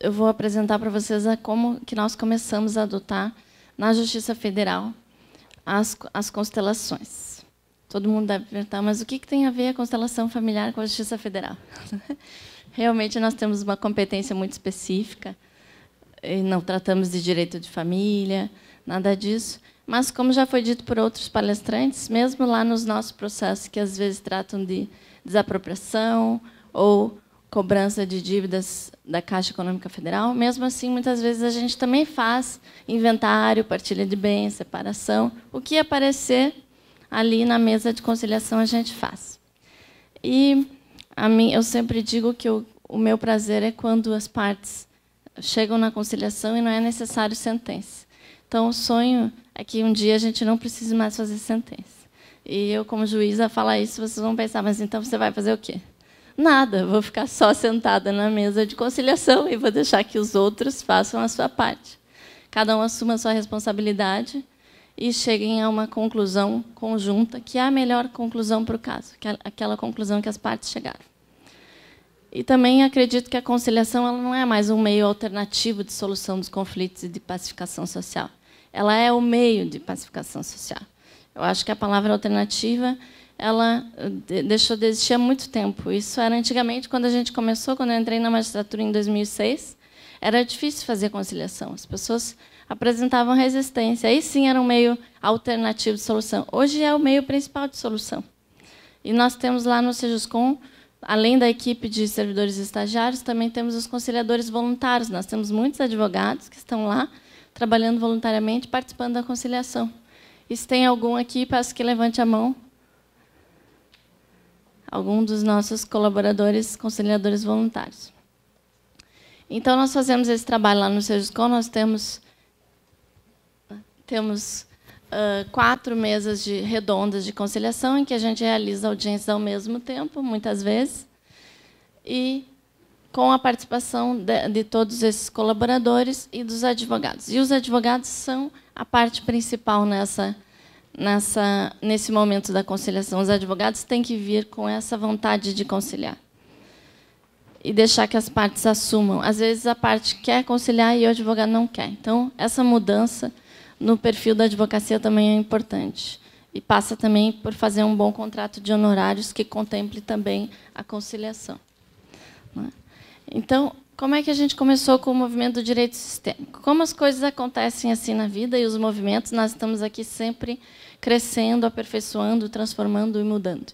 eu vou apresentar para vocês a como que nós começamos a adotar na Justiça Federal as, as constelações. Todo mundo deve perguntar, mas o que, que tem a ver a constelação familiar com a Justiça Federal? Realmente nós temos uma competência muito específica, não tratamos de direito de família, nada disso. Mas, como já foi dito por outros palestrantes, mesmo lá nos nossos processos, que às vezes tratam de desapropriação ou cobrança de dívidas da Caixa Econômica Federal, mesmo assim, muitas vezes a gente também faz inventário, partilha de bens, separação, o que aparecer ali na mesa de conciliação a gente faz. E a mim, eu sempre digo que eu, o meu prazer é quando as partes chegam na conciliação e não é necessário sentença. Então, o sonho é que um dia a gente não precise mais fazer sentença. E eu, como juíza, falar isso, vocês vão pensar, mas então você vai fazer o quê? Nada, vou ficar só sentada na mesa de conciliação e vou deixar que os outros façam a sua parte. Cada um assuma a sua responsabilidade e cheguem a uma conclusão conjunta, que é a melhor conclusão para o caso, é aquela conclusão que as partes chegaram. E também acredito que a conciliação ela não é mais um meio alternativo de solução dos conflitos e de pacificação social. Ela é o meio de pacificação social. Eu acho que a palavra alternativa ela eh, deixou de existir há muito tempo. Isso era antigamente, quando a gente começou, quando eu entrei na magistratura em 2006, era difícil fazer conciliação. As pessoas apresentavam resistência. Aí sim era um meio alternativo de solução. Hoje é o meio principal de solução. E nós temos lá no Sejuscom além da equipe de servidores estagiários, também temos os conciliadores voluntários. Nós temos muitos advogados que estão lá trabalhando voluntariamente, participando da conciliação. E se tem algum aqui, peço que levante a mão. Algum dos nossos colaboradores, conciliadores voluntários. Então, nós fazemos esse trabalho lá no Sejuscom. Nós temos, temos uh, quatro mesas de redondas de conciliação em que a gente realiza audiências ao mesmo tempo, muitas vezes, e com a participação de, de, todos esses colaboradores e dos advogados. E os advogados são a parte principal nessa, nessa, nesse momento da conciliação. Os advogados têm que vir com essa vontade de conciliar e deixar que as partes assumam. Às vezes a parte quer conciliar e o advogado não quer. Então essa mudança no perfil da advocacia também é importante. E passa também por fazer um bom contrato de honorários que contemple também a conciliação. Né? Então, como é que a gente começou com o movimento do direito sistêmico? Como as coisas acontecem assim na vida e os movimentos, nós estamos aqui sempre crescendo, aperfeiçoando, transformando e mudando.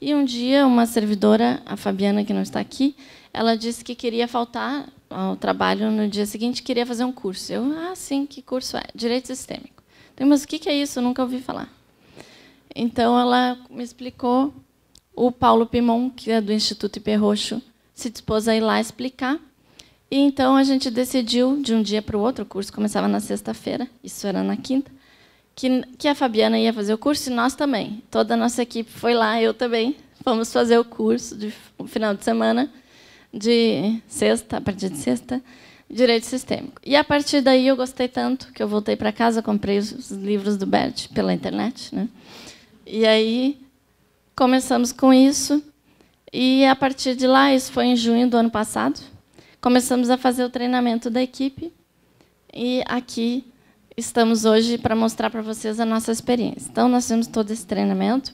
E um dia, uma servidora, a Fabiana, que não está aqui, ela disse que queria faltar ao trabalho no dia seguinte, queria fazer um curso. Eu, ah, sim, que curso é? Direito Sistêmico. Então, mas o que é isso? Eu nunca ouvi falar. Então, ela me explicou. O Paulo Pimon, que é do Instituto IP Roxo, se dispôs a ir lá explicar. E então a gente decidiu, de um dia para o outro, o curso começava na sexta-feira, isso era na quinta, que, que a Fabiana ia fazer o curso e nós também. Toda a nossa equipe foi lá, eu também. Fomos fazer o curso de um final de semana de sexta, a partir de sexta, direito sistêmico. E a partir daí eu gostei tanto que eu voltei para casa, comprei os livros do Bert pela internet, né? E aí começamos com isso. E a partir de lá, isso foi em junho do ano passado, começamos a fazer o treinamento da equipe. E aqui estamos hoje para mostrar para vocês a nossa experiência. Então, nós temos todo esse treinamento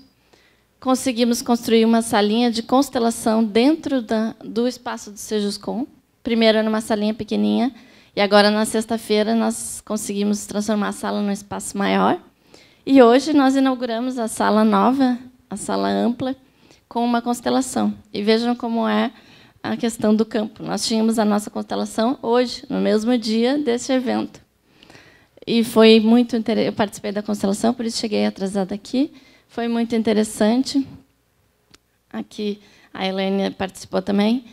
conseguimos construir uma salinha de constelação dentro da, do espaço do Sejuscom. Primeiro era uma salinha pequenininha, e agora, na sexta-feira, nós conseguimos transformar a sala num espaço maior. E hoje nós inauguramos a sala nova, a sala ampla, com uma constelação. E vejam como é a questão do campo. Nós tínhamos a nossa constelação hoje, no mesmo dia desse evento. E foi muito interessante. Eu participei da constelação, por isso cheguei atrasada aqui. Foi muito interessante. Aqui a Helene participou também.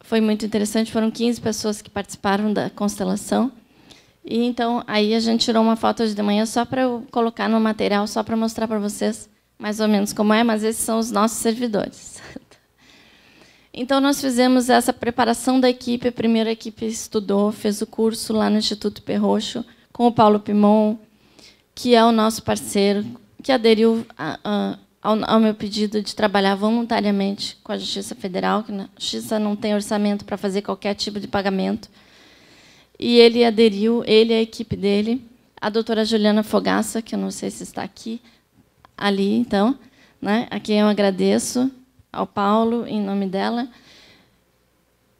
Foi muito interessante. Foram 15 pessoas que participaram da constelação. E então aí a gente tirou uma foto hoje de manhã só para eu colocar no material, só para mostrar para vocês mais ou menos como é, mas esses são os nossos servidores. Então, nós fizemos essa preparação da equipe. A primeira equipe estudou, fez o curso lá no Instituto Perroxo, com o Paulo Pimon, que é o nosso parceiro, que aderiu a, a, ao, ao, meu pedido de trabalhar voluntariamente com a Justiça Federal, que a Justiça não tem orçamento para fazer qualquer tipo de pagamento e ele aderiu, ele e a equipe dele, a doutora Juliana Fogaça, que eu não sei se está aqui, ali, então, né, a quem eu agradeço, ao Paulo, em nome dela.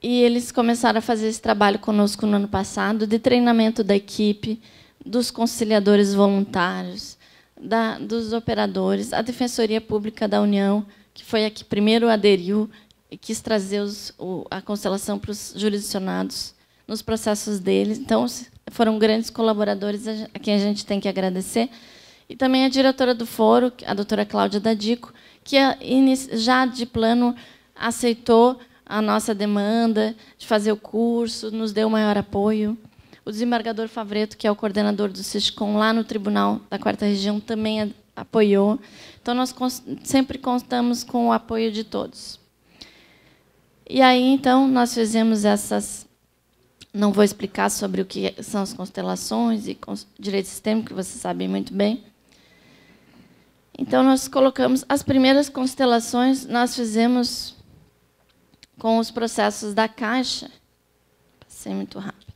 E eles começaram a fazer esse trabalho conosco no ano passado, de treinamento da equipe, dos conciliadores voluntários, da, dos operadores, a Defensoria Pública da União, que foi a que primeiro aderiu e quis trazer os, o, a constelação para os jurisdicionados nos processos deles. Então, foram grandes colaboradores a quem a gente tem que agradecer. E também a diretora do foro, a doutora Cláudia Dadico, que já de plano aceitou a nossa demanda de fazer o curso, nos deu maior apoio. O desembargador Favreto, que é o coordenador do SISCOM lá no Tribunal da Quarta Região, também apoiou. Então, nós sempre contamos com o apoio de todos. E aí, então, nós fizemos essas. Não vou explicar sobre o que são as constelações e direito sistêmico, que vocês sabem muito bem. Então, nós colocamos as primeiras constelações, nós fizemos com os processos da Caixa. Passei muito rápido.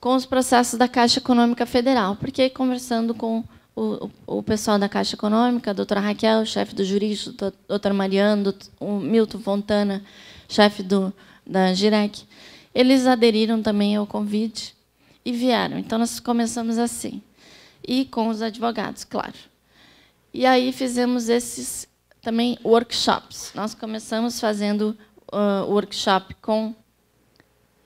Com os processos da Caixa Econômica Federal, porque conversando com o, o pessoal da Caixa Econômica, a doutora Raquel, chefe do jurídico, o doutor Mariano, o Milton Fontana, chefe do, da GIREC, eles aderiram também ao convite e vieram. Então, nós começamos assim. E com os advogados, claro. E aí fizemos esses também workshops. Nós começamos fazendo uh, workshop com.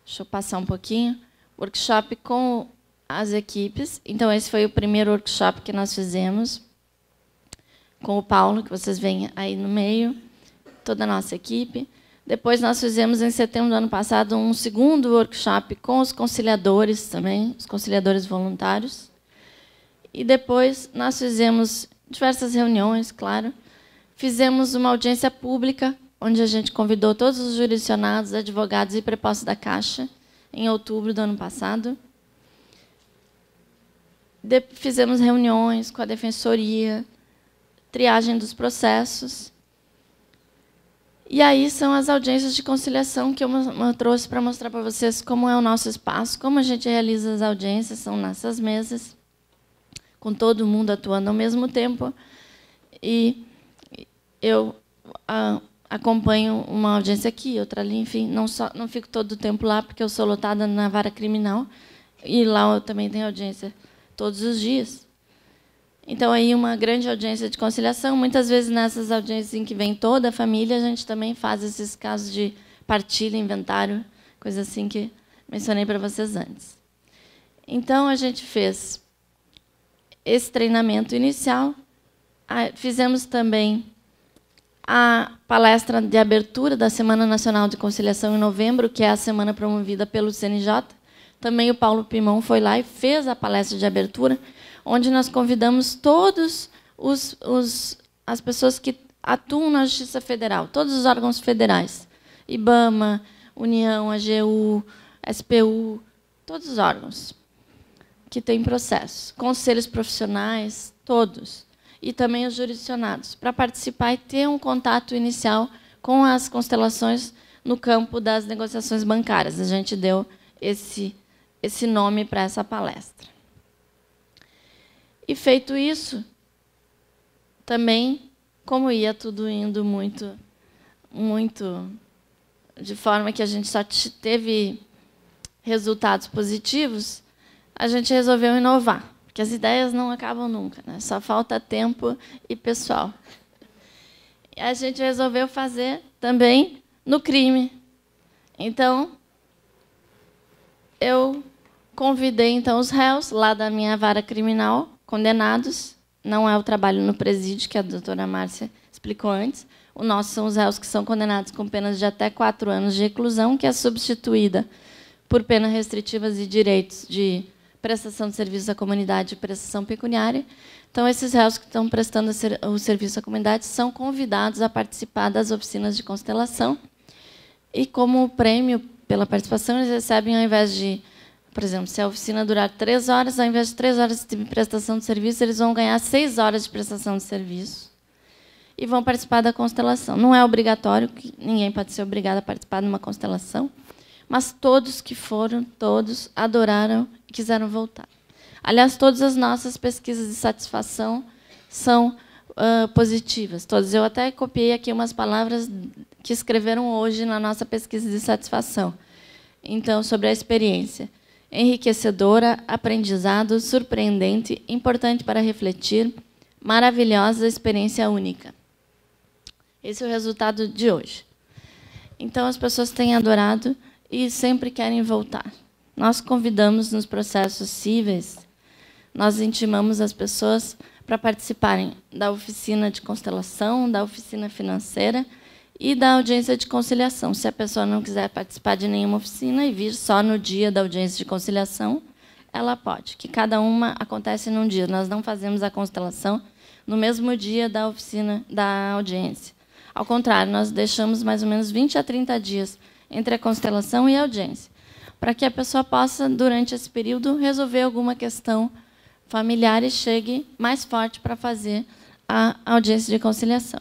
Deixa eu passar um pouquinho. Workshop com as equipes. Então, esse foi o primeiro workshop que nós fizemos com o Paulo, que vocês veem aí no meio, toda a nossa equipe. Depois, nós fizemos, em setembro do ano passado, um segundo workshop com os conciliadores também, os conciliadores voluntários. E depois, nós fizemos diversas reuniões, claro. Fizemos uma audiência pública, onde a gente convidou todos os jurisdicionados, advogados e prepostos da Caixa, em outubro do ano passado. De, fizemos reuniões com a defensoria, triagem dos processos. E aí são as audiências de conciliação que eu, trouxe para mostrar para vocês como é o nosso espaço, como a gente realiza as audiências, são nessas mesas, com todo mundo atuando ao mesmo tempo. E eu a, acompanho uma audiência aqui, outra ali, enfim, não, só, não fico todo o tempo lá, porque eu sou lotada na vara criminal, e lá eu também tenho audiência todos os dias. Então, aí, uma grande audiência de conciliação. Muitas vezes, nessas audiências em que vem toda a família, a gente também faz esses casos de partilha, inventário, coisa assim que mencionei para vocês antes. Então, a gente fez esse treinamento inicial. Ah, fizemos também a palestra de abertura da Semana Nacional de Conciliação em novembro, que é a semana promovida pelo CNJ. Também o Paulo Pimão foi lá e fez a palestra de abertura, onde nós convidamos todos os, os as pessoas que atuam na Justiça Federal, todos os órgãos federais, IBAMA, União, AGU, SPU, todos os órgãos que têm processos, conselhos profissionais, todos e também os jurisdicionados, para participar e ter um contato inicial com as constelações no campo das negociações bancárias. A gente deu esse, esse nome para essa palestra. E feito isso, também, como ia tudo indo muito, muito, de forma que a gente só teve resultados positivos, a gente resolveu inovar. Porque as ideias não acabam nunca, né? só falta tempo e pessoal. E a gente resolveu fazer também no crime. Então, eu convidei então os réus lá da minha vara criminal, condenados. Não é o trabalho no presídio, que a doutora Márcia explicou antes. O nosso são os réus que são condenados com penas de até quatro anos de reclusão, que é substituída por penas restritivas e direitos de prestação de serviços à comunidade e prestação pecuniária. Então, esses réus que estão prestando o serviço à comunidade são convidados a participar das oficinas de constelação. E, como prêmio pela participação, eles recebem, ao invés de, por exemplo, se a oficina durar três horas, ao invés de três horas de prestação de serviço, eles vão ganhar seis horas de prestação de serviço e vão participar da constelação. Não é obrigatório, ninguém pode ser obrigado a participar de uma constelação, mas todos que foram, todos adoraram e quiseram voltar. Aliás, todas as nossas pesquisas de satisfação são uh, positivas. Todas. Eu até copiei aqui umas palavras que escreveram hoje na nossa pesquisa de satisfação. Então, sobre a experiência. Enriquecedora, aprendizado, surpreendente, importante para refletir, maravilhosa, experiência única. Esse é o resultado de hoje. Então, as pessoas têm adorado e sempre querem voltar. Nós convidamos nos processos cíveis, nós intimamos as pessoas para participarem da oficina de constelação, da oficina financeira e da audiência de conciliação. Se a pessoa não quiser participar de nenhuma oficina e vir só no dia da audiência de conciliação, ela pode, que cada uma acontece num dia. Nós não fazemos a constelação no mesmo dia da oficina da audiência. Ao contrário, nós deixamos mais ou menos 20 a 30 dias entre a constelação e a audiência, para que a pessoa possa, durante esse período, resolver alguma questão familiar e chegue mais forte para fazer a audiência de conciliação.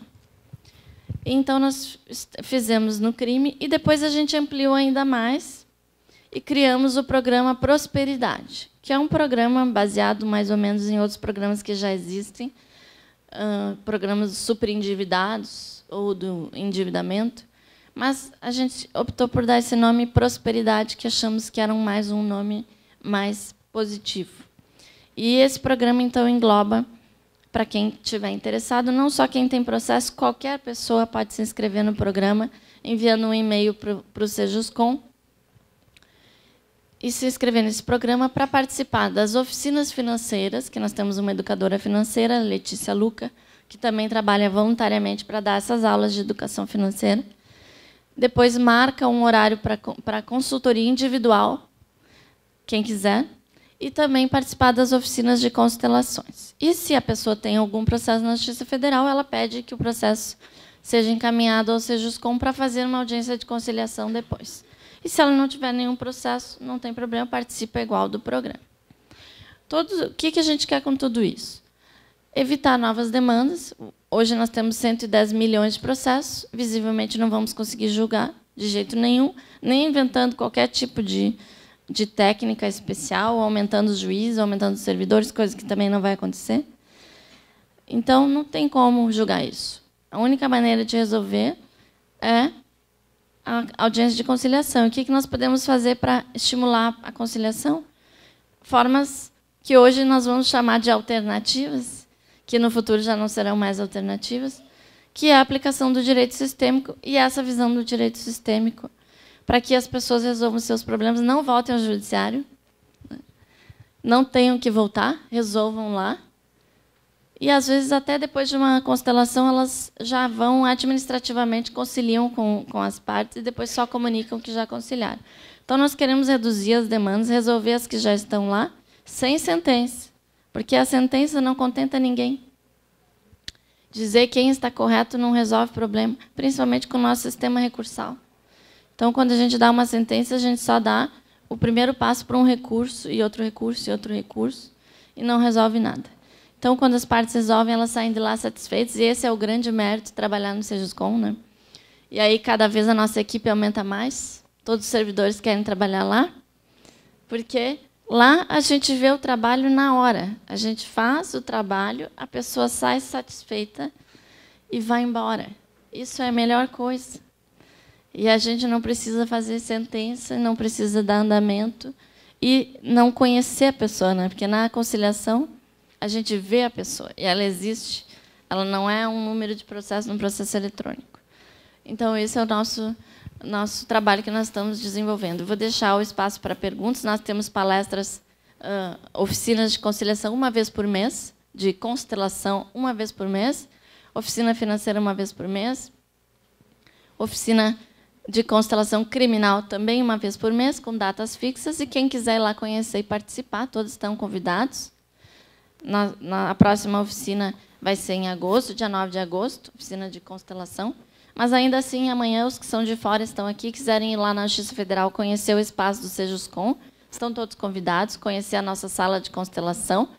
Então, nós fizemos no crime e depois a gente ampliou ainda mais e criamos o programa Prosperidade, que é um programa baseado mais ou menos em outros programas que já existem, uh, programas super endividados ou do endividamento, mas a gente optou por dar esse nome Prosperidade, que achamos que era mais um nome mais positivo. E esse programa, então, engloba, para quem estiver interessado, não só quem tem processo, qualquer pessoa pode se inscrever no programa, enviando um e-mail para o Sejuscom e se inscrever nesse programa para participar das oficinas financeiras, que nós temos uma educadora financeira, Letícia Luca, que também trabalha voluntariamente para dar essas aulas de educação financeira. Depois marca um horário para consultoria individual, quem quiser, e também participar das oficinas de constelações. E se a pessoa tem algum processo na Justiça Federal, ela pede que o processo seja encaminhado ao Sejuscom para fazer uma audiência de conciliação depois. E se ela não tiver nenhum processo, não tem problema, participa igual do programa. Todos, o que, que a gente quer com tudo isso? Evitar novas demandas. Hoje nós temos 110 milhões de processos, visivelmente não vamos conseguir julgar de jeito nenhum, nem inventando qualquer tipo de de técnica especial, aumentando os juízes, aumentando os servidores, coisa que também não vai acontecer. Então, não tem como julgar isso. A única maneira de resolver é a audiência de conciliação. O que nós podemos fazer para estimular a conciliação? Formas que hoje nós vamos chamar de alternativas, que no futuro já não serão mais alternativas, que é a aplicação do direito sistêmico e essa visão do direito sistêmico para que as pessoas resolvam seus problemas, não voltem ao judiciário, não tenham que voltar, resolvam lá. E às vezes até depois de uma constelação elas já vão administrativamente conciliam com, com as partes e depois só comunicam que já conciliaram. Então nós queremos reduzir as demandas, resolver as que já estão lá, sem sentença, porque a sentença não contenta ninguém. Dizer quem está correto não resolve problema, principalmente com o nosso sistema recursal. Então, quando a gente dá uma sentença, a gente só dá o primeiro passo para um recurso e outro recurso e outro recurso e não resolve nada. Então, quando as partes resolvem, elas saem de lá satisfeitas e esse é o grande mérito de trabalhar no Sejuscom, né? E aí cada vez a nossa equipe aumenta mais, todos os servidores querem trabalhar lá, porque lá a gente vê o trabalho na hora. A gente faz o trabalho, a pessoa sai satisfeita e vai embora. Isso é a melhor coisa. E a gente não precisa fazer sentença, não precisa dar andamento e não conhecer a pessoa, né? porque na conciliação a gente vê a pessoa e ela existe. Ela não é um número de processo num processo eletrônico. Então, esse é o nosso, nosso trabalho que nós estamos desenvolvendo. vou deixar o espaço para perguntas. Nós temos palestras, uh, oficinas de conciliação uma vez por mês, de constelação uma vez por mês, oficina financeira uma vez por mês, oficina de constelação criminal também uma vez por mês, com datas fixas. E quem quiser ir lá conhecer e participar, todos estão convidados. Na, na, a próxima oficina vai ser em agosto, dia 9 de agosto, oficina de constelação. Mas ainda assim, amanhã, os que são de fora estão aqui, quiserem ir lá na Justiça Federal conhecer o espaço do Sejuscom, estão todos convidados, conhecer a nossa sala de constelação,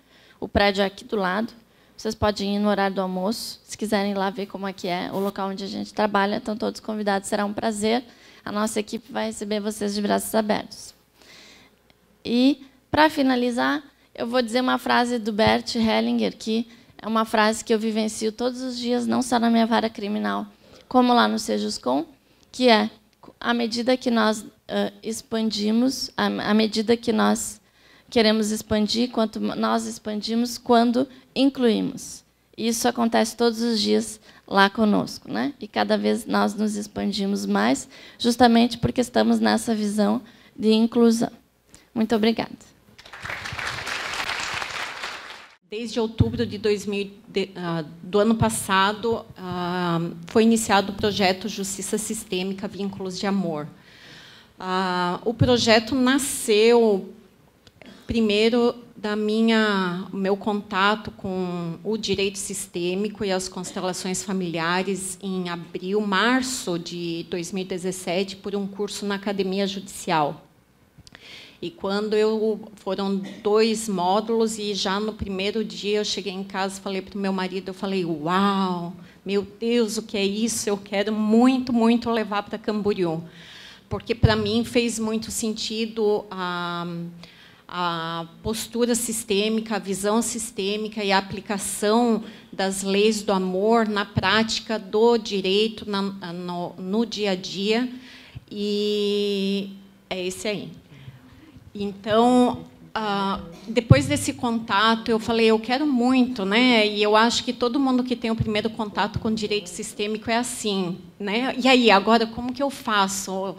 o prédio é aqui do lado. Vocês podem ir no horário do almoço, se quiserem ir lá ver como é que é o local onde a gente trabalha, estão todos convidados, será um prazer. a nossa equipe vai receber vocês de braços abertos. E, para finalizar, eu vou dizer uma frase do Bert Hellinger, que é uma frase que eu vivencio todos os dias, não só na minha vara criminal, como lá no Sejuscom, que é à medida que nós uh, expandimos, à, medida que nós queremos expandir, quanto nós expandimos quando incluímos. Isso acontece todos os dias lá conosco, né? E cada vez nós nos expandimos mais, justamente porque estamos nessa visão de inclusão. Muito obrigada. Desde outubro de 2000, de, uh, do ano passado, uh, foi iniciado o projeto Justiça Sistêmica Vínculos de Amor. Uh, o projeto nasceu primeiro da minha meu contato com o direito sistêmico e as constelações familiares em abril, março de 2017 por um curso na Academia Judicial. E quando eu foram dois módulos e já no primeiro dia eu cheguei em casa, falei para o meu marido, eu falei: "Uau, meu Deus, o que é isso? Eu quero muito, muito levar para Camboriú". Porque para mim fez muito sentido a a postura sistêmica, a visão sistêmica e a aplicação das leis do amor na prática do direito na, no, no, dia a dia. E é esse aí. Então, ah, depois desse contato, eu falei, eu quero muito, né? E eu acho que todo mundo que tem o primeiro contato com direito sistêmico é assim, né? E aí, agora como que eu faço?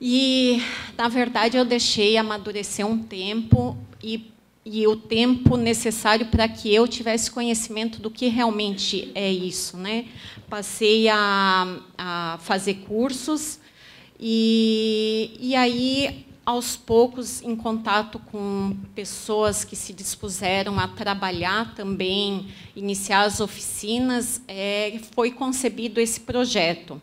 E, na verdade, eu deixei amadurecer um tempo e, e o tempo necessário para que eu tivesse conhecimento do que realmente é isso. Né? Passei a, a fazer cursos e, e aí, aos poucos, em contato com pessoas que se dispuseram a trabalhar também, iniciar as oficinas, é, foi concebido esse projeto.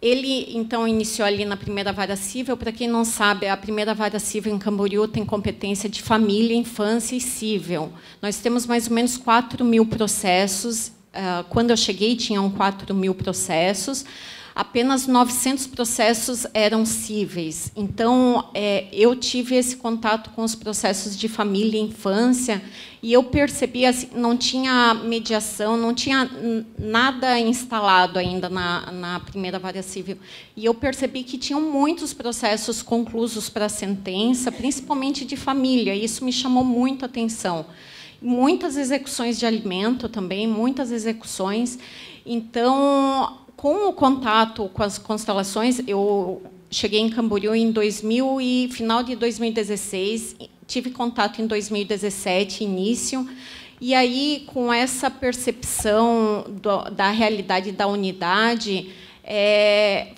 Ele, então, iniciou ali na primeira vara civil. Para quem não sabe, a primeira vara civil em Camboriú tem competência de família, infância e civil. Nós temos mais ou menos 4 mil processos. Ah, quando eu cheguei, tinham 4 mil processos apenas 900 processos eram cíveis. Então, é, eu tive esse contato com os processos de família e infância e eu percebi assim, não tinha mediação, não tinha nada instalado ainda na, na primeira vara civil. E eu percebi que tinham muitos processos conclusos para sentença, principalmente de família. E isso me chamou muito a atenção. Muitas execuções de alimento também, muitas execuções. Então, com o contato com as constelações, eu cheguei em Camboriú em 2000 e final de 2016, tive contato em 2017, início, e aí com essa percepção do, da realidade da unidade, é,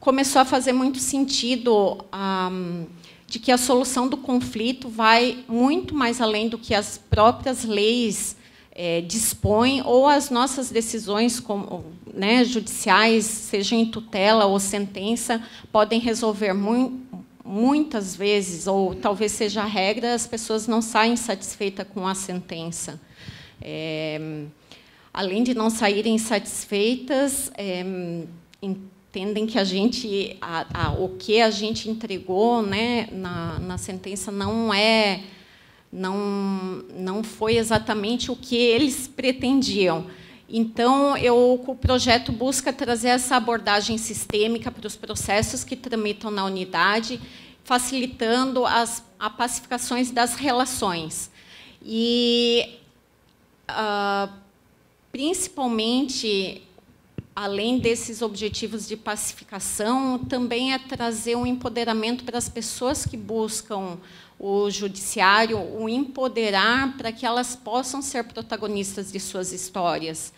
começou a fazer muito sentido um, de que a solução do conflito vai muito mais além do que as próprias leis é, dispõem ou as nossas decisões como, né, judiciais, sejam em tutela ou sentença, podem resolver mu muitas vezes, ou talvez seja a regra, as pessoas não saem satisfeitas com a sentença. É, além de não saírem satisfeitas, é, entendem que a gente, a, a, o que a gente entregou né, na, na sentença não é não, não foi exatamente o que eles pretendiam. Então, eu, o projeto busca trazer essa abordagem sistêmica para os processos que tramitam na unidade, facilitando as a pacificações das relações. E, uh, principalmente, além desses objetivos de pacificação, também é trazer um empoderamento para as pessoas que buscam o judiciário, o empoderar para que elas possam ser protagonistas de suas histórias.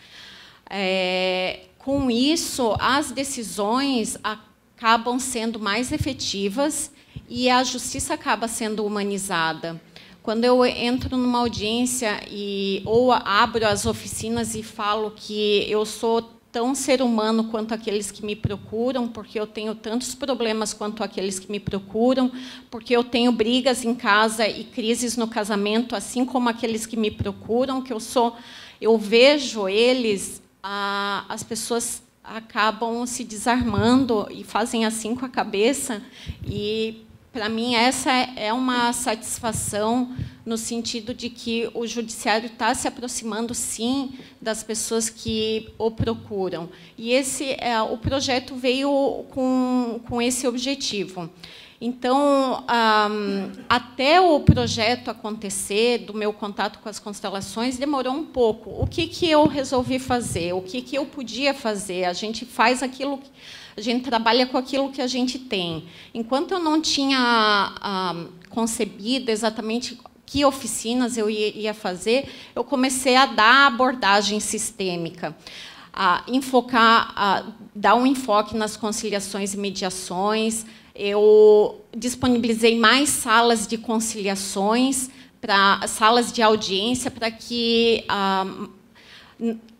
É, com isso, as decisões acabam sendo mais efetivas e a justiça acaba sendo humanizada. Quando eu entro numa audiência e ou abro as oficinas e falo que eu sou tão ser humano quanto aqueles que me procuram, porque eu tenho tantos problemas quanto aqueles que me procuram, porque eu tenho brigas em casa e crises no casamento, assim como aqueles que me procuram, que eu sou, eu vejo eles, as pessoas acabam se desarmando e fazem assim com a cabeça. E, para mim, essa é uma satisfação no sentido de que o judiciário está se aproximando, sim, das pessoas que o procuram. E esse é, o projeto veio com, com esse objetivo. Então, um, até o projeto acontecer, do meu contato com as constelações, demorou um pouco. O que, que eu resolvi fazer? O que, que eu podia fazer? A gente faz aquilo, a gente trabalha com aquilo que a gente tem. Enquanto eu não tinha um, concebido exatamente que oficinas eu ia fazer, eu comecei a dar abordagem sistêmica a enfocar, a dar um enfoque nas conciliações e mediações, eu disponibilizei mais salas de conciliações, para salas de audiência, para que ah,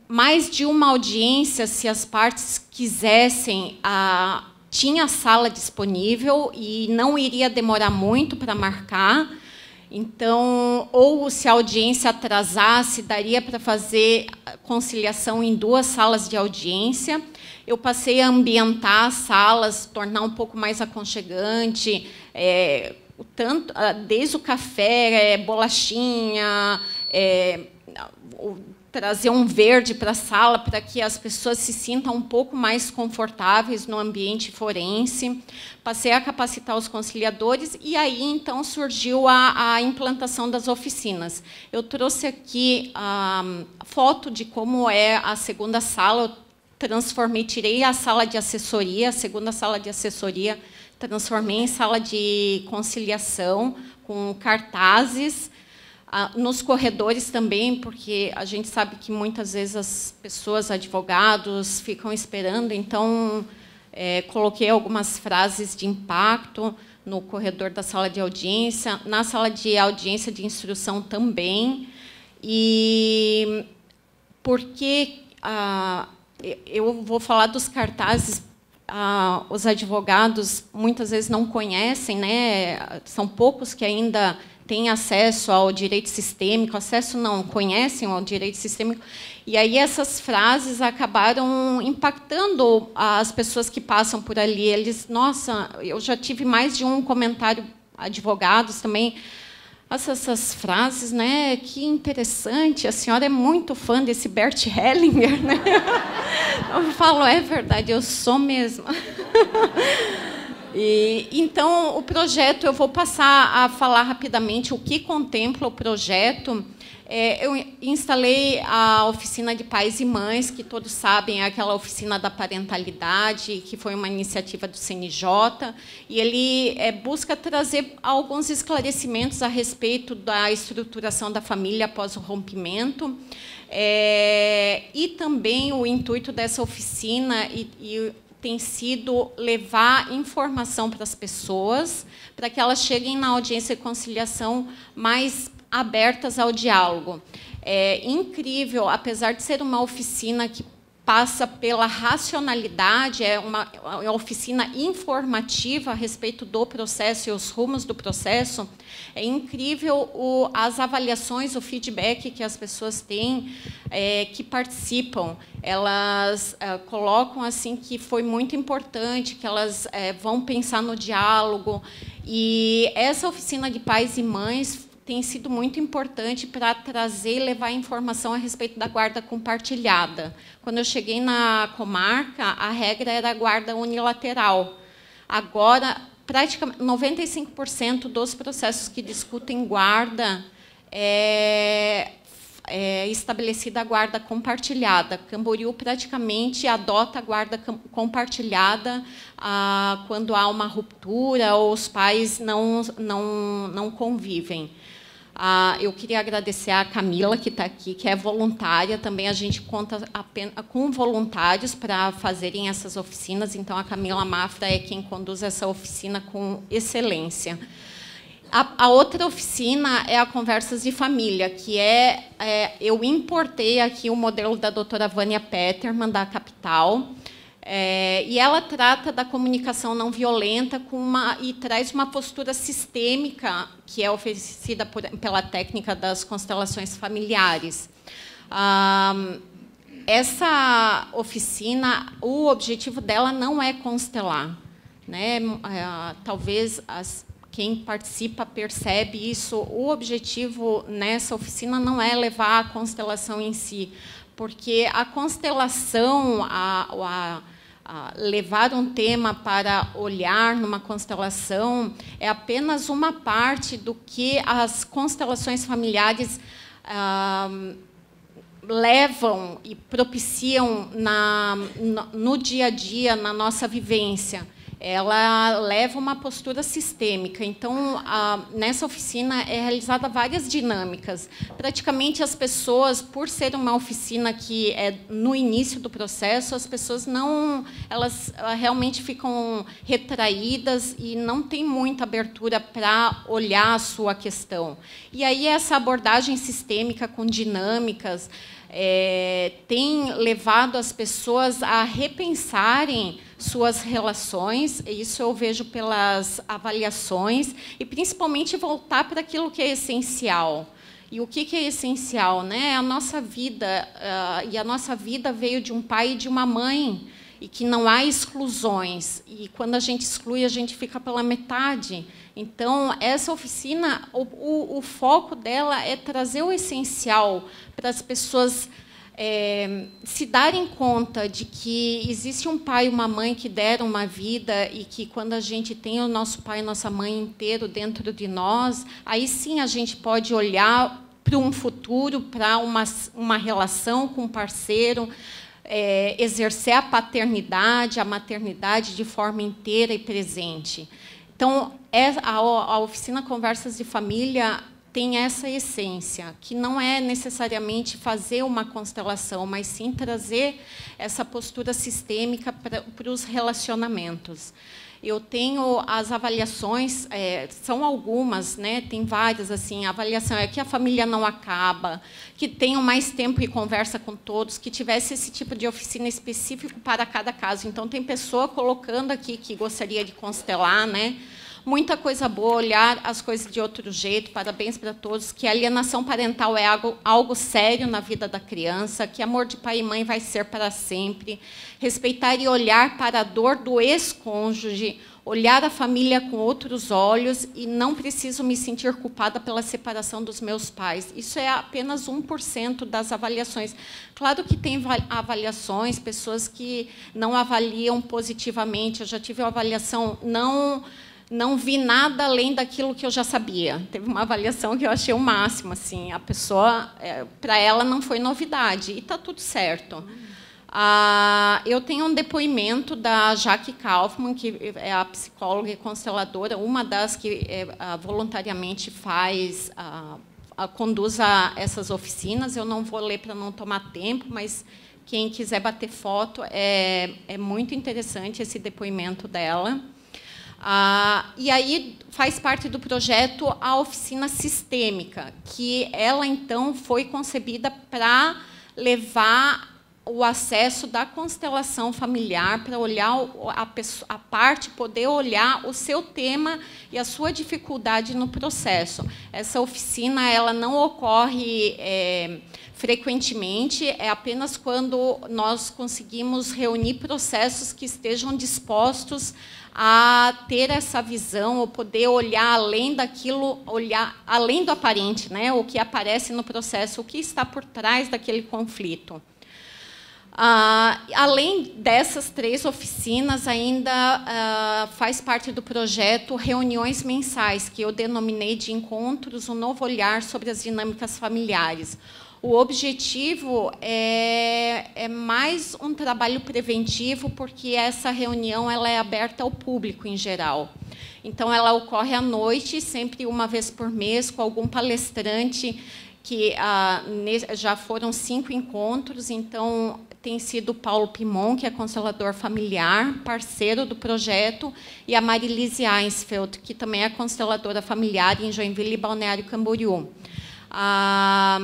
mais de uma audiência, se as partes quisessem, ah, tinha sala disponível e não iria demorar muito para marcar. Então, ou se a audiência atrasasse, daria para fazer conciliação em duas salas de audiência. Eu passei a ambientar as salas, tornar um pouco mais aconchegante, é, tanto, desde o café, é, bolachinha, é, o, trazer um verde para a sala para que as pessoas se sintam um pouco mais confortáveis no ambiente forense. Passei a capacitar os conciliadores e aí então surgiu a, a implantação das oficinas. Eu trouxe aqui a foto de como é a segunda sala transformei, tirei a sala de assessoria, a segunda sala de assessoria, transformei em sala de conciliação, com cartazes, ah, nos corredores também, porque a gente sabe que muitas vezes as pessoas, advogados, ficam esperando, então é, coloquei algumas frases de impacto no corredor da sala de audiência, na sala de audiência de instrução também. E porque ah, eu vou falar dos cartazes. Ah, os advogados muitas vezes não conhecem, né? São poucos que ainda têm acesso ao direito sistêmico, acesso não, conhecem ao direito sistêmico. E aí essas frases acabaram impactando as pessoas que passam por ali. Eles, nossa, eu já tive mais de um comentário, advogados também, nossa, essas frases, né? Que interessante. A senhora é muito fã desse Bert Hellinger, né? Eu falo, é verdade, eu sou mesmo. E, então, o projeto, eu vou passar a falar rapidamente o que contempla o projeto. É, eu instalei a oficina de pais e mães, que todos sabem é aquela oficina da parentalidade, que foi uma iniciativa do CNJ, e ele é, busca trazer alguns esclarecimentos a respeito da estruturação da família após o rompimento. É, e também o intuito dessa oficina e, e tem sido levar informação para as pessoas, para que elas cheguem na audiência de conciliação mais abertas ao diálogo. É incrível, apesar de ser uma oficina que passa pela racionalidade, é uma, é uma, oficina informativa a respeito do processo e os rumos do processo. É incrível o, as avaliações, o feedback que as pessoas têm, é, que participam. Elas é, colocam assim que foi muito importante, que elas é, vão pensar no diálogo. E essa oficina de pais e mães tem sido muito importante para trazer e levar informação a respeito da guarda compartilhada. Quando eu cheguei na comarca, a regra era a guarda unilateral. Agora, praticamente 95% dos processos que discutem guarda é, é estabelecida a guarda compartilhada. Camboriú praticamente adota a guarda compartilhada ah, quando há uma ruptura ou os pais não, não, não convivem. Ah, eu queria agradecer a Camila, que está aqui, que é voluntária. Também a gente conta com voluntários para fazerem essas oficinas. Então, a Camila Mafra é quem conduz essa oficina com excelência. A, outra oficina é a Conversas de Família, que é, é eu importei aqui o modelo da doutora Vânia Peterman, da Capital. É, e ela trata da comunicação não violenta com uma, e traz uma postura sistêmica que é oferecida por, pela técnica das constelações familiares. Ah, essa oficina, o objetivo dela não é constelar. Né? É, talvez as, quem participa percebe isso. O objetivo nessa oficina não é levar a constelação em si, porque a constelação, a, a, a levar um tema para olhar numa constelação, é apenas uma parte do que as constelações familiares. Ah, levam e propiciam na, no, no dia a dia, na nossa vivência ela leva uma postura sistêmica. Então, a, nessa oficina é realizada várias dinâmicas. Praticamente as pessoas, por ser uma oficina que é no início do processo, as pessoas não, elas realmente ficam retraídas e não tem muita abertura para olhar a sua questão. E aí essa abordagem sistêmica com dinâmicas é, tem levado as pessoas a repensarem suas relações, isso eu vejo pelas avaliações, e principalmente voltar para aquilo que é essencial. E o que, é essencial? Né? A nossa vida, uh, e a nossa vida veio de um pai e de uma mãe, e que não há exclusões. E quando a gente exclui, a gente fica pela metade. Então, essa oficina, o, o, o foco dela é trazer o essencial para as pessoas é, se darem conta de que existe um pai e uma mãe que deram uma vida e que quando a gente tem o nosso pai e nossa mãe inteiro dentro de nós, aí sim a gente pode olhar para um futuro, para uma, uma relação com um parceiro, é, exercer a paternidade, a maternidade de forma inteira e presente. Então, a, oficina Conversas de Família tem essa essência, que não é necessariamente fazer uma constelação, mas sim trazer essa postura sistêmica para os relacionamentos. Eu tenho as avaliações, é, são algumas, né? tem várias, assim, a avaliação é que a família não acaba, que tenham mais tempo e conversa com todos, que tivesse esse tipo de oficina específico para cada caso. Então, tem pessoa colocando aqui que gostaria de constelar, né? Muita coisa boa, olhar as coisas de outro jeito. Parabéns para todos. Que alienação parental é algo, algo sério na vida da criança, que amor de pai e mãe vai ser para sempre. Respeitar e olhar para a dor do ex-cônjuge, olhar a família com outros olhos e não preciso me sentir culpada pela separação dos meus pais. Isso é apenas 1% das avaliações. Claro que tem avaliações, pessoas que não avaliam positivamente. Eu já tive uma avaliação não não vi nada além daquilo que eu já sabia. Teve uma avaliação que eu achei o máximo, assim, a pessoa, é, para ela não foi novidade e está tudo certo. Ah, eu tenho um depoimento da Jaque Kaufmann, que é a psicóloga e consteladora, uma das que é, voluntariamente faz, conduz a essas oficinas. Eu não vou ler para não tomar tempo, mas quem quiser bater foto, é, é muito interessante esse depoimento dela. Ah, e aí faz parte do projeto a oficina sistêmica, que ela então foi concebida para levar o acesso da constelação familiar para olhar a, pessoa, a, parte, poder olhar o seu tema e a sua dificuldade no processo. Essa oficina ela não ocorre é, frequentemente, é apenas quando nós conseguimos reunir processos que estejam dispostos a ter essa visão, ou poder olhar além daquilo, olhar além do aparente, né? o que aparece no processo, o que está por trás daquele conflito. Ah, além dessas três oficinas, ainda ah, faz parte do projeto reuniões mensais, que eu denominei de encontros, um novo olhar sobre as dinâmicas familiares, o objetivo é, é, mais um trabalho preventivo, porque essa reunião ela é aberta ao público em geral. Então, ela ocorre à noite, sempre uma vez por mês, com algum palestrante, que ah, já foram cinco encontros, então tem sido Paulo Pimon, que é constelador familiar, parceiro do projeto, e a Marilise Einsfeld, que também é consteladora familiar em Joinville e Balneário Camboriú. Ah,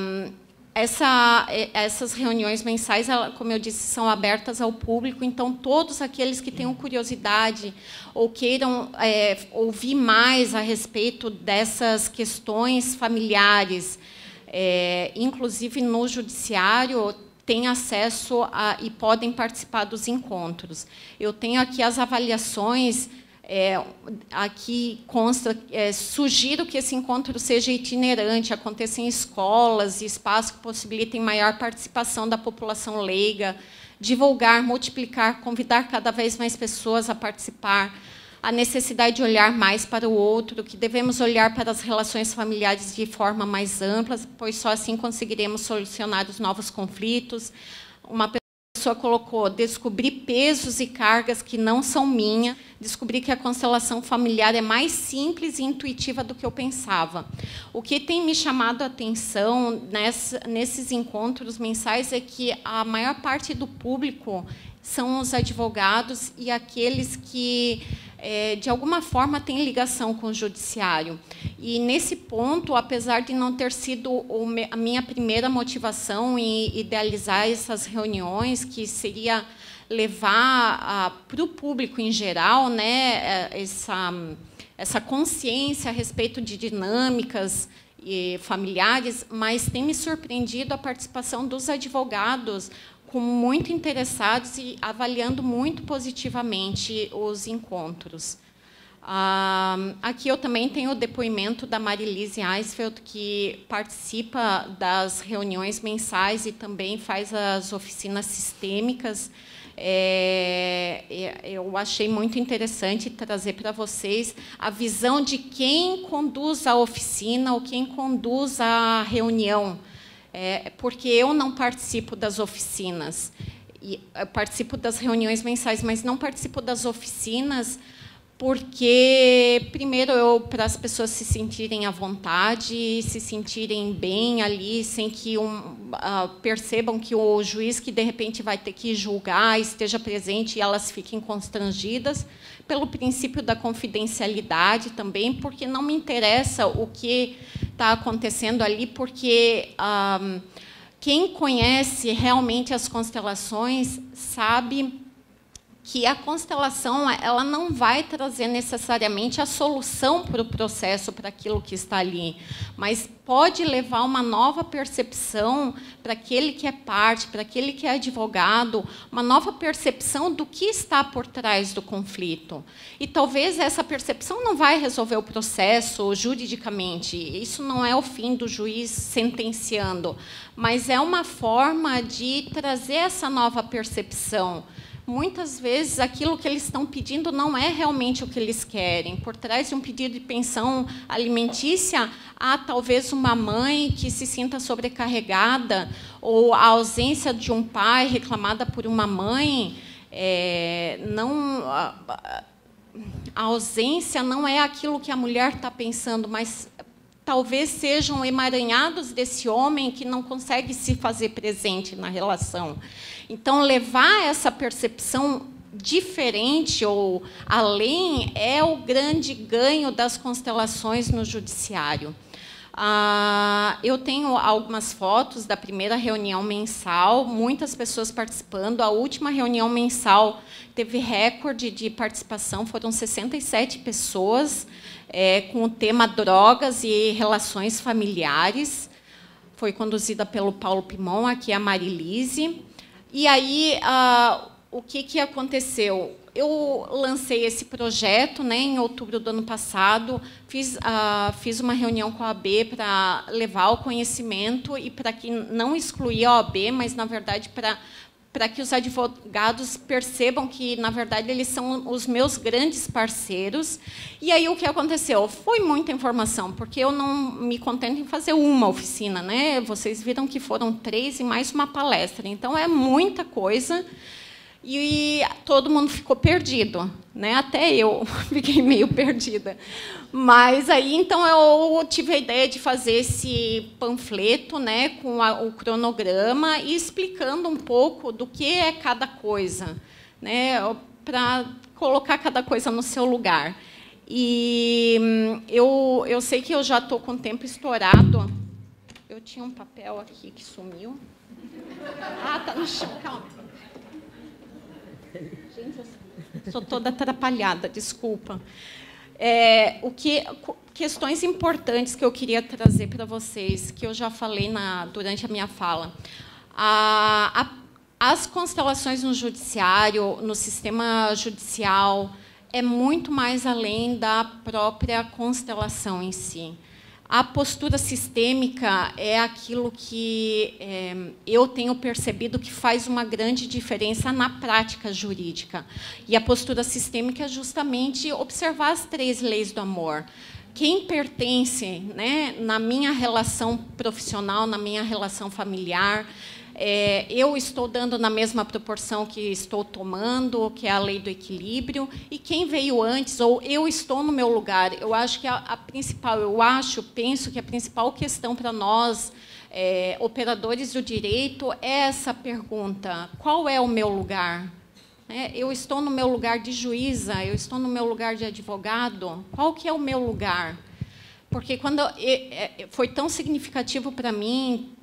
essa, essas reuniões mensais, como eu disse, são abertas ao público, então todos aqueles que tenham curiosidade ou queiram é, ouvir mais a respeito dessas questões familiares, é, inclusive no judiciário, têm acesso a, e podem participar dos encontros. Eu tenho aqui as avaliações é, aqui consta, é, sugiro que esse encontro seja itinerante, aconteça em escolas e espaços que possibilitem maior participação da população leiga, divulgar, multiplicar, convidar cada vez mais pessoas a participar, a necessidade de olhar mais para o outro, que devemos olhar para as relações familiares de forma mais ampla, pois só assim conseguiremos solucionar os novos conflitos. Uma pessoa colocou descobrir pesos e cargas que não são minha, descobri que a constelação familiar é mais simples e intuitiva do que eu pensava. O que tem me chamado a atenção nessa, nesses encontros mensais é que a maior parte do público são os advogados e aqueles que é, de alguma forma tem ligação com o judiciário. E nesse ponto, apesar de não ter sido a minha primeira motivação em idealizar essas reuniões, que seria levar para o público em geral, né, é, essa essa consciência a respeito de dinâmicas familiares, mas tem me surpreendido a participação dos advogados com muito interessados e avaliando muito positivamente os encontros. Ah, aqui eu também tenho o depoimento da Marilise Eisfeld, que participa das reuniões mensais e também faz as oficinas sistêmicas. É, é eu achei muito interessante trazer para vocês a visão de quem conduz a oficina ou quem conduz a reunião é, porque eu não participo das oficinas. E participo das reuniões mensais, mas não participo das oficinas porque primeiro eu para as pessoas se sentirem à vontade, se sentirem bem ali, sem que um, uh, percebam que o juiz que de repente vai ter que julgar esteja presente e elas fiquem constrangidas pelo princípio da confidencialidade também, porque não me interessa o que está acontecendo ali, porque um, quem conhece realmente as constelações sabe que a constelação ela não vai trazer necessariamente a solução para o processo, para aquilo que está ali, mas pode levar uma nova percepção para aquele que é parte, para aquele que é advogado, uma nova percepção do que está por trás do conflito. E talvez essa percepção não vai resolver o processo juridicamente, isso não é o fim do juiz sentenciando, mas é uma forma de trazer essa nova percepção muitas vezes aquilo que eles estão pedindo não é realmente o que eles querem. Por trás de um pedido de pensão alimentícia, há talvez uma mãe que se sinta sobrecarregada, ou a ausência de um pai reclamada por uma mãe. É, não, a, a ausência não é aquilo que a mulher está pensando, mas talvez sejam emaranhados desse homem que não consegue se fazer presente na relação. Então, levar essa percepção diferente ou além é o grande ganho das constelações no judiciário. Ah, eu tenho algumas fotos da primeira reunião mensal, muitas pessoas participando. A última reunião mensal teve recorde de participação, foram 67 pessoas, é, com o tema drogas e relações familiares. Foi conduzida pelo Paulo Pimon, aqui a Marilise. E aí, ah, o que, que aconteceu? Eu lancei esse projeto né, em outubro do ano passado, fiz, ah, fiz uma reunião com a OAB para levar o conhecimento e para que não excluir a OAB, mas, na verdade, para para que os advogados percebam que, na verdade, eles são os meus grandes parceiros. E aí o que aconteceu? Foi muita informação, porque eu não me contento em fazer uma oficina. Né? Vocês viram que foram três e mais uma palestra. Então, é muita coisa e todo mundo ficou perdido, né? Até eu fiquei meio perdida. Mas aí então eu tive a ideia de fazer esse panfleto, né, com a, o cronograma e explicando um pouco do que é cada coisa, né, para colocar cada coisa no seu lugar. E hum, eu, eu sei que eu já estou com o tempo estourado. Eu tinha um papel aqui que sumiu. Ah, tá no chão. Calma. Gente, sou toda atrapalhada, desculpa. É, o que questões importantes que eu queria trazer para vocês, que eu já falei na, durante a minha fala. A, a, as constelações no judiciário, no sistema judicial, é muito mais além da própria constelação em si. A postura sistêmica é aquilo que é, eu tenho percebido que faz uma grande diferença na prática jurídica. E a postura sistêmica é justamente observar as três leis do amor. Quem pertence né, na minha relação profissional, na minha relação familiar, é, eu estou dando na mesma proporção que estou tomando, que é a lei do equilíbrio, e quem veio antes, ou eu estou no meu lugar. Eu acho que a, a principal, eu acho, penso que a principal questão para nós, é, operadores do direito, é essa pergunta: qual é o meu lugar? É, eu estou no meu lugar de juíza, eu estou no meu lugar de advogado. Qual que é o meu lugar? Porque quando é, foi tão significativo para mim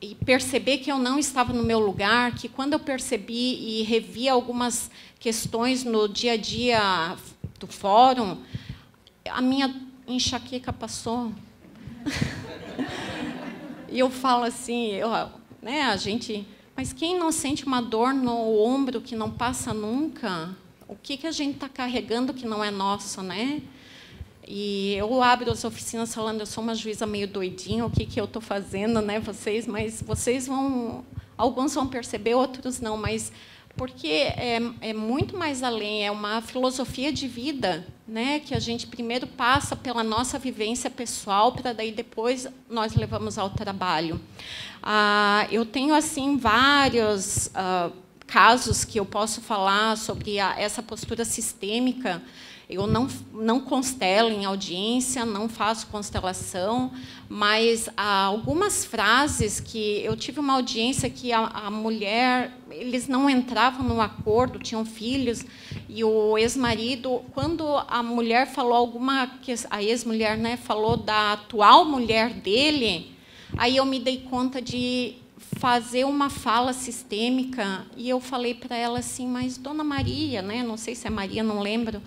e perceber que eu não estava no meu lugar, que quando eu percebi e revi algumas questões no dia a dia do fórum, a minha enxaqueca passou. e eu falo assim, eu, né, a gente, mas quem não sente uma dor no ombro que não passa nunca? O que que a gente está carregando que não é nosso, né? E eu abro as oficinas falando, eu sou uma juíza meio doidinha, o que, que eu estou fazendo, né, vocês? Mas vocês vão, alguns vão perceber, outros não, mas porque é, é muito mais além, é uma filosofia de vida, né, que a gente primeiro passa pela nossa vivência pessoal, para daí depois nós levamos ao trabalho. Ah, eu tenho assim vários ah, casos que eu posso falar sobre a, essa postura sistêmica eu não, não constelo em audiência, não faço constelação, mas há algumas frases que eu tive uma audiência que a, a mulher, eles não entravam no acordo, tinham filhos, e o ex-marido, quando a mulher falou alguma, a ex-mulher né, falou da atual mulher dele, aí eu me dei conta de fazer uma fala sistêmica e eu falei para ela assim, mas Dona Maria, né? Não sei se é Maria, não lembro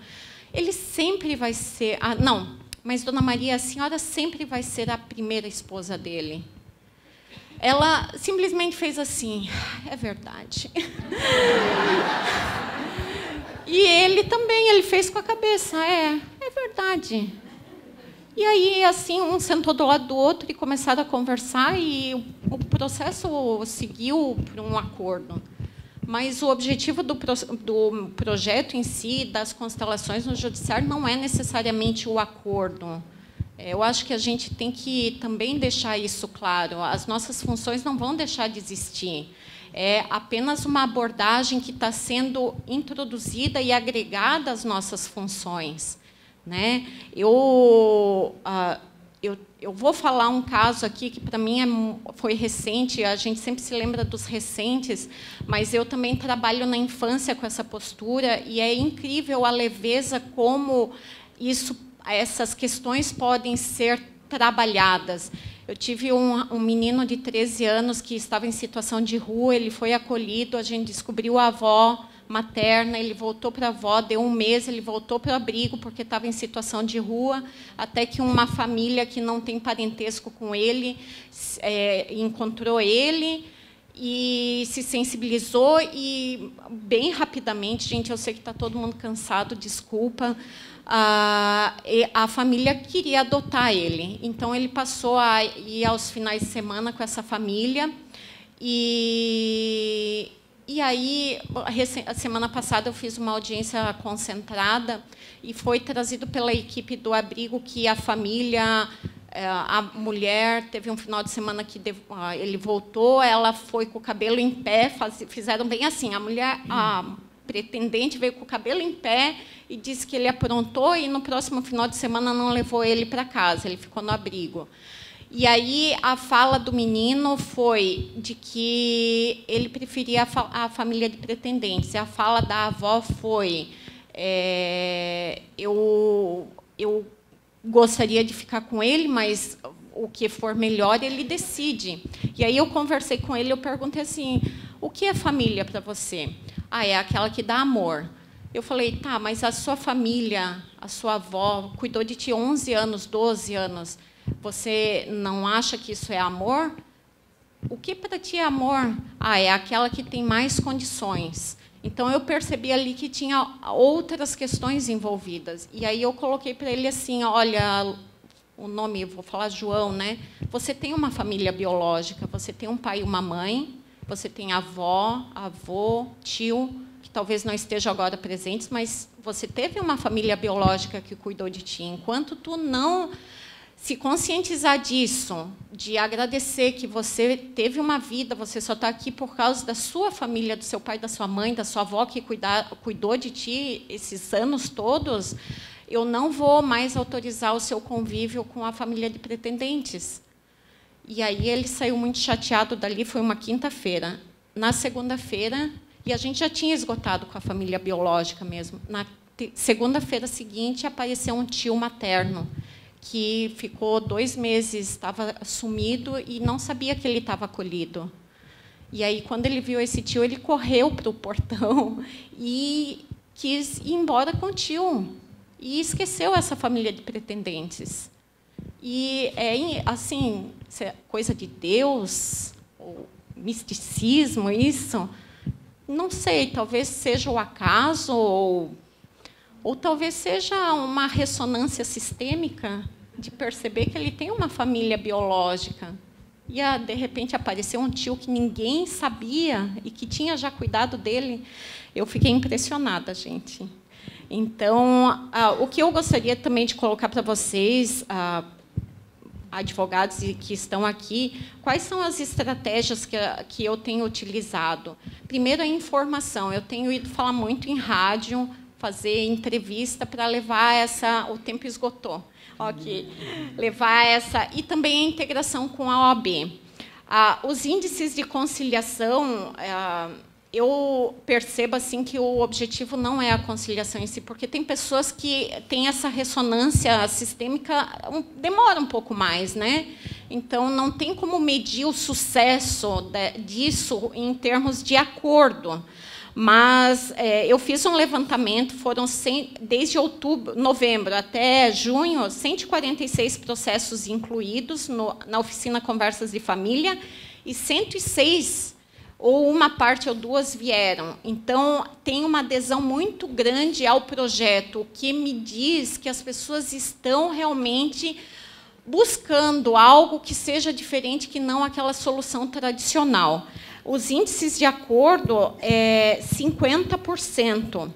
ele sempre vai ser. Ah, não, mas Dona Maria, a senhora sempre vai ser a primeira esposa dele. Ela simplesmente fez assim: é verdade. e ele também, ele fez com a cabeça: é, é verdade. E aí, assim, um sentou do lado do outro e começaram a conversar e o processo seguiu para um acordo. Mas o objetivo do, pro, do projeto em si, das constelações no judiciário, não é necessariamente o acordo. É, eu acho que a gente tem que também deixar isso claro. As nossas funções não vão deixar de existir. É apenas uma abordagem que está sendo introduzida e agregada às nossas funções. Né? Eu, ah, eu, eu vou falar um caso aqui que para mim é, foi recente, a gente sempre se lembra dos recentes, mas eu também trabalho na infância com essa postura e é incrível a leveza como isso, essas questões podem ser trabalhadas. Eu tive um, um, menino de 13 anos que estava em situação de rua, ele foi acolhido, a gente descobriu a avó materna, ele voltou para a avó, deu um mês, ele voltou para o abrigo porque estava em situação de rua, até que uma família que não tem parentesco com ele é, encontrou ele e se sensibilizou e bem rapidamente, gente, eu sei que está todo mundo cansado, desculpa, a, a família queria adotar ele, então ele passou a ir aos finais de semana com essa família e e aí, a semana passada eu fiz uma audiência concentrada e foi trazido pela equipe do abrigo que a família, eh, a mulher teve um final de semana que ah, ele voltou, ela foi com o cabelo em pé, fizeram bem assim, a mulher, a pretendente veio com o cabelo em pé e disse que ele aprontou e no próximo final de semana não levou ele para casa, ele ficou no abrigo. E aí a fala do menino foi de que ele preferia a, fa a família de pretendentes. A fala da avó foi: é, eu, eu gostaria de ficar com ele, mas o que for melhor ele decide. E aí eu conversei com ele, eu perguntei assim: o que é família para você? Ah, é aquela que dá amor. Eu falei, tá, mas a sua família, a sua avó, cuidou de ti 11 anos, 12 anos. Você não acha que isso é amor? o que para ti é amor? Ah, é aquela que tem mais condições. Então eu percebi ali que tinha outras questões envolvidas. E aí eu coloquei para ele assim, olha, o nome, vou falar João, né? Você tem uma família biológica, você tem um pai e uma mãe, você tem avó, avô, tio, que talvez não estejam agora presentes, mas você teve uma família biológica que cuidou de ti. Enquanto tu não se conscientizar disso, de agradecer que você teve uma vida, você só está aqui por causa da sua família, do seu pai, da sua mãe, da sua avó que cuidar, cuidou de ti esses anos todos, eu não vou mais autorizar o seu convívio com a família de pretendentes. E aí ele saiu muito chateado dali, foi uma quinta-feira. Na segunda-feira, e a gente já tinha esgotado com a família biológica mesmo. Na segunda-feira seguinte, apareceu um tio materno que ficou dois meses, estava sumido e não sabia que ele estava acolhido. E aí, quando ele viu esse tio, ele correu para o portão e quis ir embora com o tio. E esqueceu essa família de pretendentes. E é assim, é coisa de Deus, ou misticismo, isso. Não sei, talvez seja o acaso ou ou talvez seja uma ressonância sistêmica de perceber que ele tem uma família biológica. E, ah, de repente, apareceu um tio que ninguém sabia e que tinha já cuidado dele. Eu fiquei impressionada, gente. Então, ah, o que eu gostaria também de colocar para vocês, ah, advogados que estão aqui, quais são as estratégias que, que eu tenho utilizado? Primeiro, a informação. Eu tenho ido falar muito em rádio, fazer entrevista para levar essa. O tempo esgotou. Ok. Levar essa. E também a integração com a OAB. Ah, os índices de conciliação. Ah, eu percebo assim que o objetivo não é a conciliação em si, porque tem pessoas que têm essa ressonância sistêmica um, demora um pouco mais, né? Então não tem como medir o sucesso de, disso em termos de acordo. Mas é, eu fiz um levantamento, foram 100, desde outubro, novembro até junho, 146 processos incluídos no, na oficina Conversas de Família e 106 ou uma parte ou duas vieram. Então, tem uma adesão muito grande ao projeto, o que me diz que as pessoas estão realmente buscando algo que seja diferente que não aquela solução tradicional. Os índices de acordo é 50%,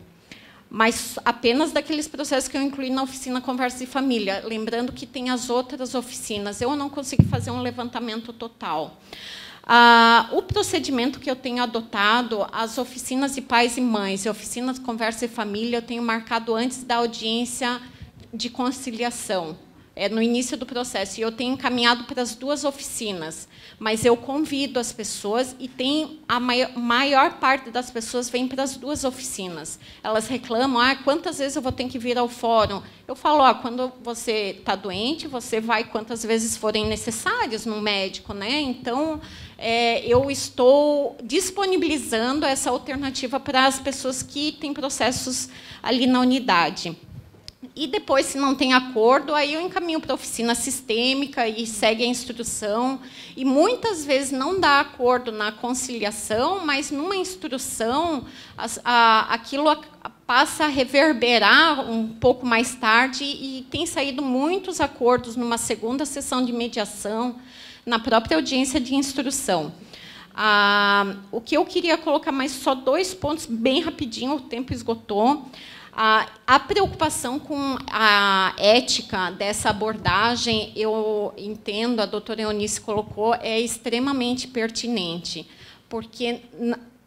mas apenas daqueles processos que eu incluí na oficina Conversa de Família. Lembrando que tem as outras oficinas. Eu não consegui fazer um levantamento total. Ah, o procedimento que eu tenho adotado, as oficinas de pais e mães e oficinas conversa e família, eu tenho marcado antes da audiência de conciliação é, no início do processo. E eu tenho encaminhado para as duas oficinas, mas eu convido as pessoas e tem a maior, maior parte das pessoas vem para as duas oficinas. Elas reclamam: ah, quantas vezes eu vou ter que vir ao fórum? Eu falo: ah, quando você está doente, você vai quantas vezes forem necessárias no médico, né? Então é, eu estou disponibilizando essa alternativa para as pessoas que têm processos ali na unidade. E depois, se não tem acordo, aí eu encaminho para a oficina sistêmica e segue a instrução. E muitas vezes não dá acordo na conciliação, mas numa instrução a, a, aquilo a, passa a reverberar um pouco mais tarde e tem saído muitos acordos numa segunda sessão de mediação, na própria audiência de instrução. Ah, o que eu queria colocar mais só dois pontos bem rapidinho, o tempo esgotou. A, a, preocupação com a ética dessa abordagem, eu entendo, a doutora Eunice colocou, é extremamente pertinente, porque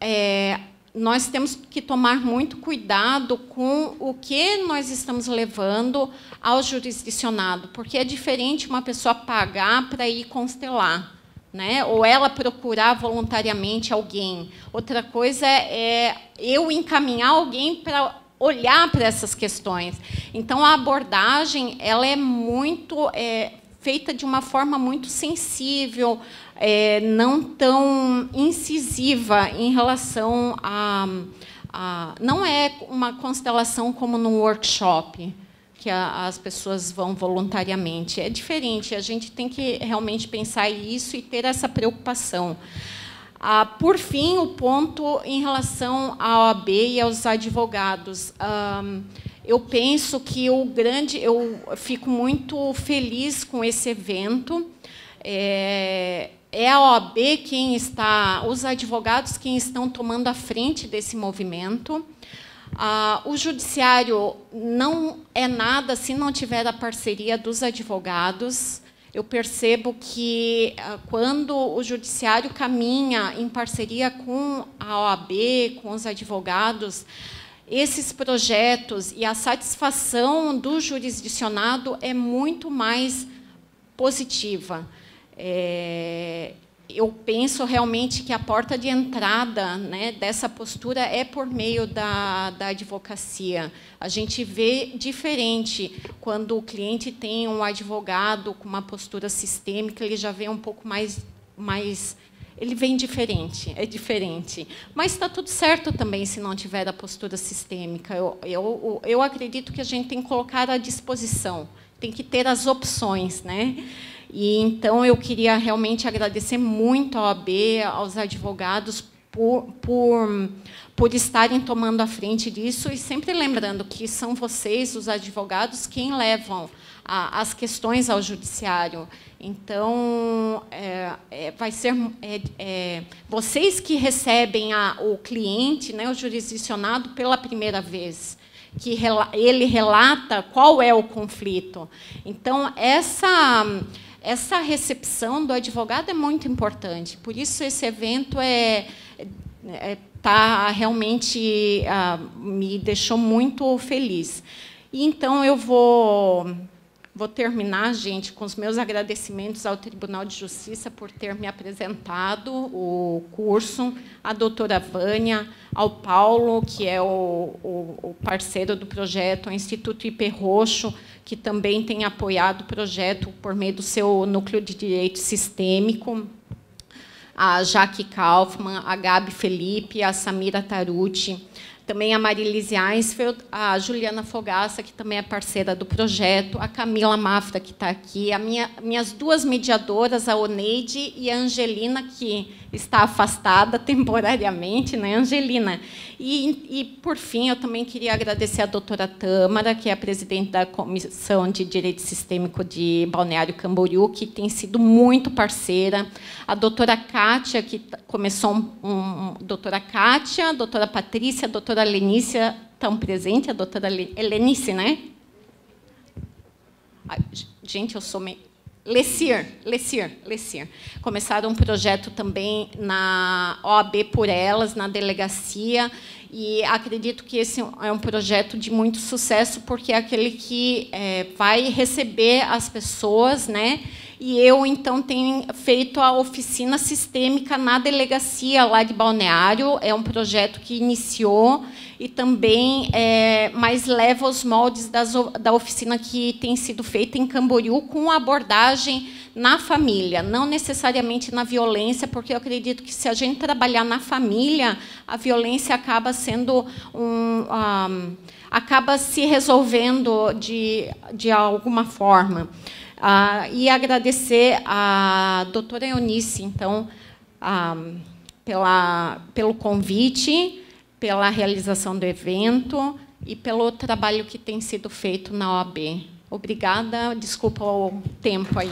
é, nós temos que tomar muito cuidado com o que nós estamos levando ao jurisdicionado, porque é diferente uma pessoa pagar para ir constelar. Né? ou ela procurar voluntariamente alguém. Outra coisa é eu encaminhar alguém para olhar para essas questões. Então, a abordagem ela é muito é, feita de uma forma muito sensível, é, não tão incisiva em relação a, a, Não é uma constelação como num workshop. que a, as pessoas vão voluntariamente. É diferente, a gente tem que realmente pensar isso e ter essa preocupação. Ah, por fim, o ponto em relação à OAB e aos advogados. Ah, eu penso que o grande, eu fico muito feliz com esse evento. É, é a OAB quem está, os advogados quem estão tomando a frente desse movimento. Ah, o judiciário não é nada se não tiver a parceria dos advogados. Eu percebo que ah, quando o judiciário caminha em parceria com a OAB, com os advogados, esses projetos e a satisfação do jurisdicionado é muito mais positiva. É, eu penso realmente que a porta de entrada né, dessa postura é por meio da, da advocacia. A gente vê diferente quando o cliente tem um advogado com uma postura sistêmica, ele já vê um pouco mais, mais ele vem diferente, é diferente. Mas está tudo certo também se não tiver a postura sistêmica. Eu, eu, eu acredito que a gente tem que colocar à disposição, tem que ter as opções. Né? E então eu queria realmente agradecer muito à OAB, aos advogados por, por, por estarem tomando a frente disso e sempre lembrando que são vocês, os advogados, quem levam a, as questões ao judiciário. Então, é, é, vai ser é, é vocês que recebem a, o cliente, né, o jurisdicionado, pela primeira vez que ele relata qual é o conflito. Então, essa essa recepção do advogado é muito importante. Por isso esse evento é, é tá realmente ah, me deixou muito feliz. E então eu vou Vou terminar, gente, com os meus agradecimentos ao Tribunal de Justiça por ter me apresentado o curso, à doutora Vânia, ao Paulo, que é o, o, o parceiro do projeto, ao Instituto IP Roxo, que também tem apoiado o projeto por meio do seu núcleo de direito sistêmico, a Jaque Kaufmann, a Gabi Felipe, a Samira Taruti, também a Marilise Einsfeld, a Juliana Fogaça, que também é parceira do projeto, a Camila Mafra, que está aqui, a minha, minhas duas mediadoras, a Oneide e a Angelina, que está afastada temporariamente, né, Angelina? E, e, por fim, eu também queria agradecer a doutora Tâmara, que é a presidente da Comissão de Direito Sistêmico de Balneário Camboriú, que tem sido muito parceira, a doutora Kátia, que começou um, um doutora Kátia, a doutora Patrícia, a doutora doutora Lenícia estão presentes, a doutora Helenice, né? Ai, gente, eu sou meio... Lessir, Lessir, Lessir. Começaram um projeto também na OAB por Elas, na delegacia, e acredito que esse é um projeto de muito sucesso, porque é aquele que é, vai receber as pessoas, né? E eu, então, tenho feito a oficina sistêmica na delegacia lá de Balneário. É um projeto que iniciou e também, é, mas leva os moldes das, da oficina que tem sido feita em Camboriú com abordagem na família, não necessariamente na violência, porque eu acredito que se a gente trabalhar na família, a violência acaba sendo um, um acaba se resolvendo de, de alguma forma. Ah, e agradecer à doutora Eunice, então, ah, pela, pelo convite, pela realização do evento e pelo trabalho que tem sido feito na OAB. Obrigada, desculpa o tempo aí.